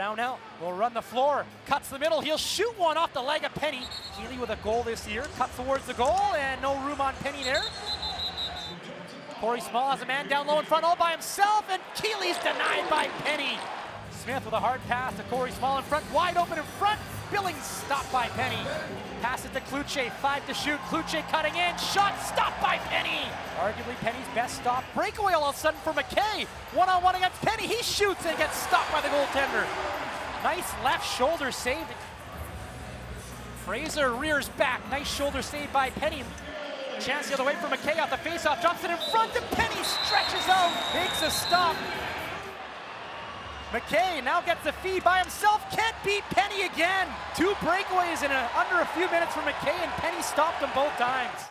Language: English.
Brownell will run the floor, cuts the middle, he'll shoot one off the leg of Penney. Keeley with a goal this year, cut towards the goal, and no room on Penney there. Corey Small has a man down low in front all by himself, and Keeley's denied by Penney. Smith with a hard pass to Corey Small in front, wide open in front. Billings stopped by Penney. Pass it to Kluche, five to shoot. Kluche cutting in, shot stopped by Penney. Arguably Penney's best stop. Breakaway all of a sudden for MacKay. One-on-one against Penney, he shoots and gets stopped by the goaltender. Nice left shoulder save. Fraser rears back, nice shoulder save by Penney. Chance the other way for MacKay off the faceoff, drops it in front, and Penney stretches out, makes a stop. MacKay now gets the feed by himself, can't beat Penney again. Two breakaways in a, under a few minutes for MacKay, and Penney stopped them both times.